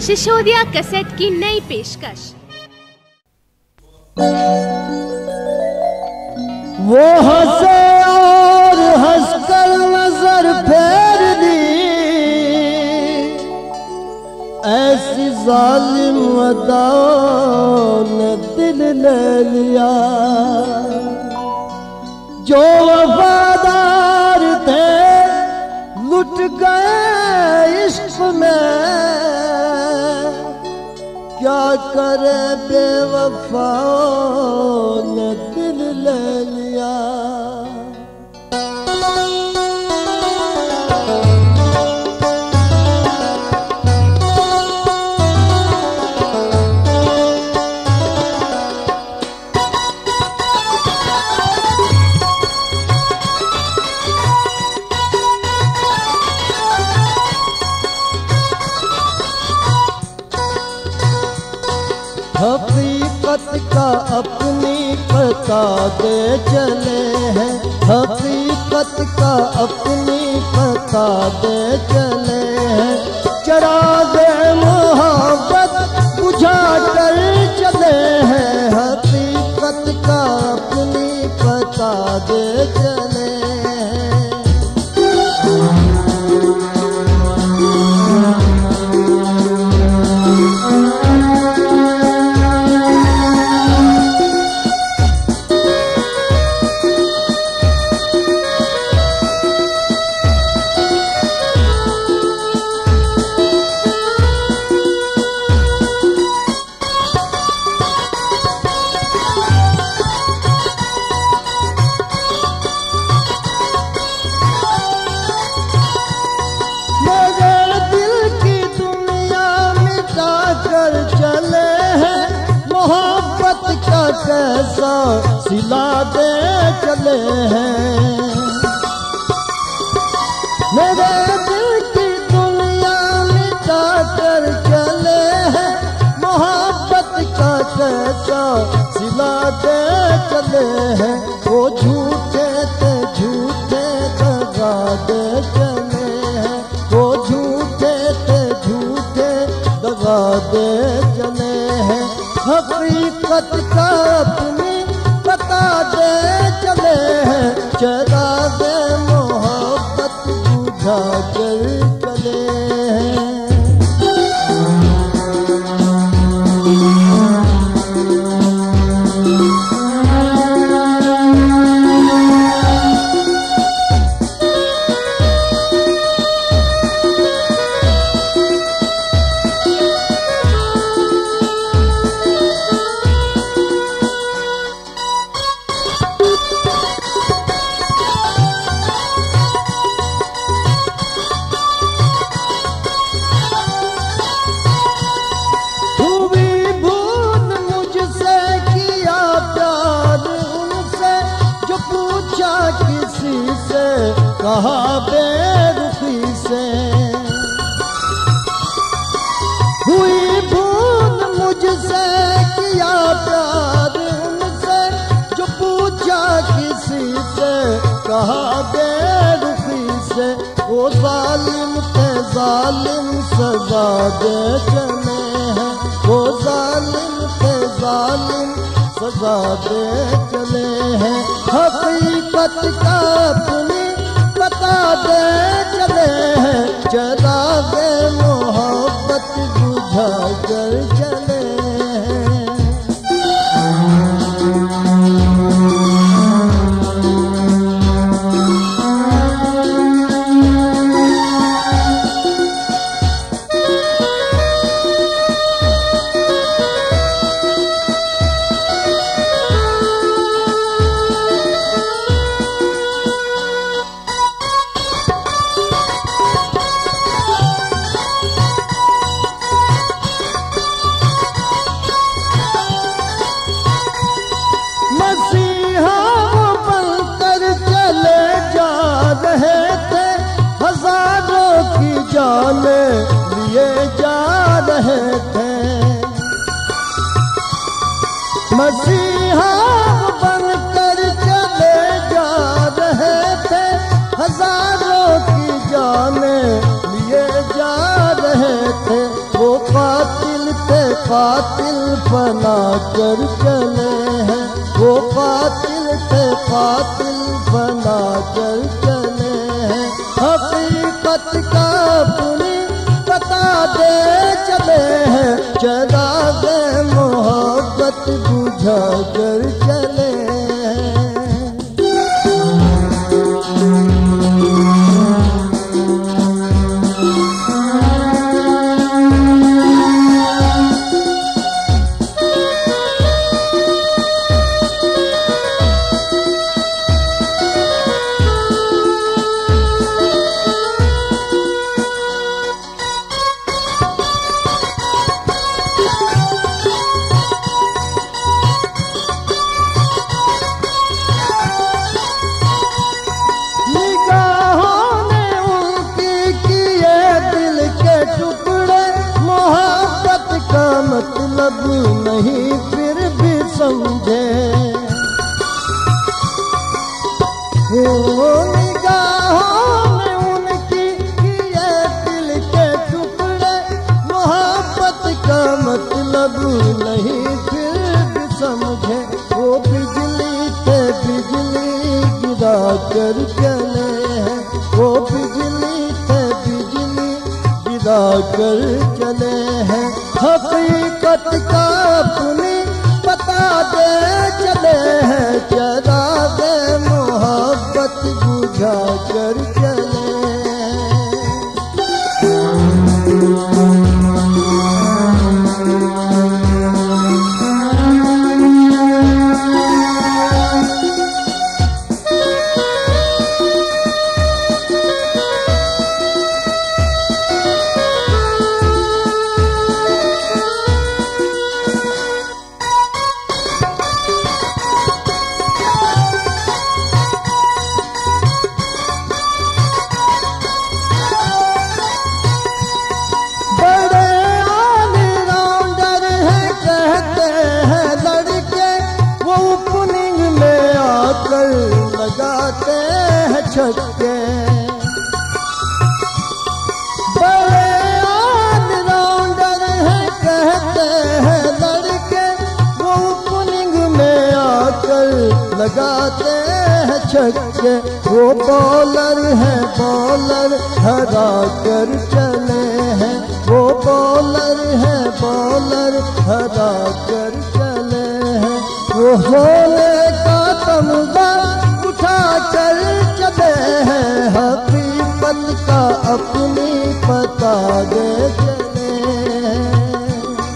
Sisodia cassette की नई पेशकश। वो हंसे और हंसकर नज़र फेर दी। ऐसी जालिम ने दिल ले लिया। जो वफादार थे, लुट गए इश्क में। क्या करे बेवफा हकीकत का अपनी पता दे चले हैं। हकीकत का अपनी पता दे चले हैं। चरा दे कैसा सिला दे चले हैं। मेरे दिल की दुनिया मिटा कर चले हैं। मोहब्बत का कैसा सिला दे चले हैं। वो झूठे थे, झूठे दगा दे चले हैं। वो झूठे थे, झूठे दगा दे चले हैं। हकीकत का अपनी बता दे चले हैं चला दे मोहब्बत बुझा चले कहा बेरुखी से। हुई भूल मुझसे किया प्यार उनसे, जो पूछा किसी से, कहा बेरुखी से। वो जालिम थे जालिम सजा दे चले हैं, वो जालिम थे जालिम सजा दे चले हैं। हकीकत का अपनी बता ले हैं दे मोहब्बत बुझा मसीहा बनकर चले जा रहे थे, हज़ारों की जाने लिए जा रहे थे। वो पा कातिल बना कर चले हैं। वो कातिल थे कातिल बना कर चले हैं। हकीकत का पुनी बता दे चले हैं मोहब्बत बुझा मतलब नहीं, फिर भी समझे। उनकी दिल के टुकड़े। मोहब्बत का मतलब नहीं, फिर भी समझे। वो बिजली कर चले हैं। वो बिजली पे बिजली गिरा कर चले हैं। हकीकत का अपनी पता दे चले हैं ऑलराउंडर हैं कहते हैं, लड़के वो में आकर लगाते हैं छक्के। वो बॉलर हैं बॉलर हरा कर चले हैं। वो बॉलर है बॉलर हरा कर चले हैं। वो होने का तमगा हकीकत का अपनी पता दे